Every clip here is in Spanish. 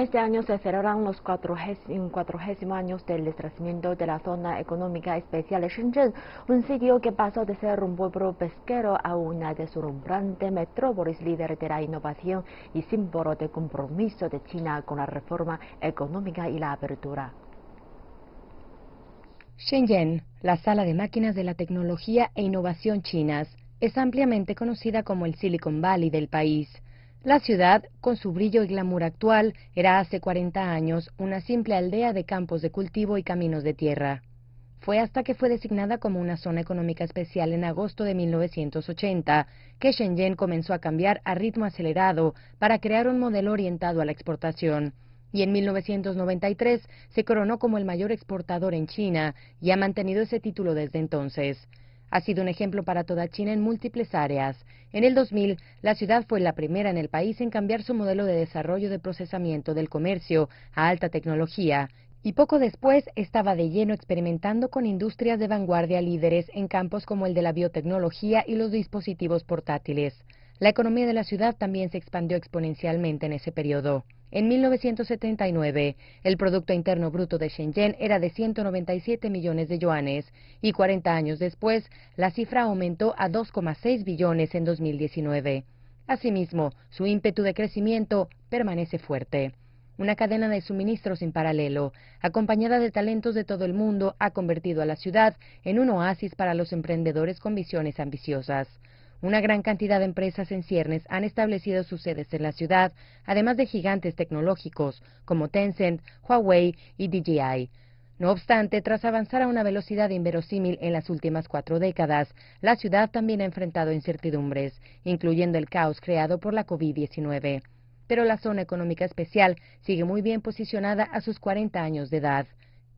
Este año se celebran los 40 años del establecimiento de la Zona Económica Especial de Shenzhen, un sitio que pasó de ser un pueblo pesquero a una deslumbrante metrópolis líder de la innovación y símbolo de compromiso de China con la reforma económica y la apertura. Shenzhen, la sala de máquinas de la tecnología e innovación chinas, es ampliamente conocida como el Silicon Valley del país. La ciudad, con su brillo y glamour actual, era hace 40 años una simple aldea de campos de cultivo y caminos de tierra. Fue hasta que fue designada como una zona económica especial en agosto de 1980 que Shenzhen comenzó a cambiar a ritmo acelerado para crear un modelo orientado a la exportación. Y en 1993 se coronó como el mayor exportador en China y ha mantenido ese título desde entonces. Ha sido un ejemplo para toda China en múltiples áreas. En el 2000, la ciudad fue la primera en el país en cambiar su modelo de desarrollo de procesamiento del comercio a alta tecnología y poco después estaba de lleno experimentando con industrias de vanguardia líderes en campos como el de la biotecnología y los dispositivos portátiles. La economía de la ciudad también se expandió exponencialmente en ese periodo. En 1979, el Producto Interno Bruto de Shenzhen era de 197 millones de yuanes y 40 años después, la cifra aumentó a 2,6 billones en 2019. Asimismo, su ímpetu de crecimiento permanece fuerte. Una cadena de suministros sin paralelo, acompañada de talentos de todo el mundo, ha convertido a la ciudad en un oasis para los emprendedores con visiones ambiciosas. Una gran cantidad de empresas en ciernes han establecido sus sedes en la ciudad, además de gigantes tecnológicos como Tencent, Huawei y DJI. No obstante, tras avanzar a una velocidad inverosímil en las últimas cuatro décadas, la ciudad también ha enfrentado incertidumbres, incluyendo el caos creado por la COVID-19. Pero la zona económica especial sigue muy bien posicionada a sus 40 años de edad.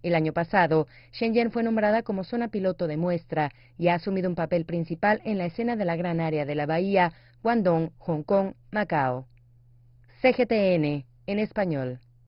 El año pasado, Shenzhen fue nombrada como zona piloto de muestra y ha asumido un papel principal en la escena de la gran área de la bahía Guangdong, Hong Kong, Macao. CGTN, en español.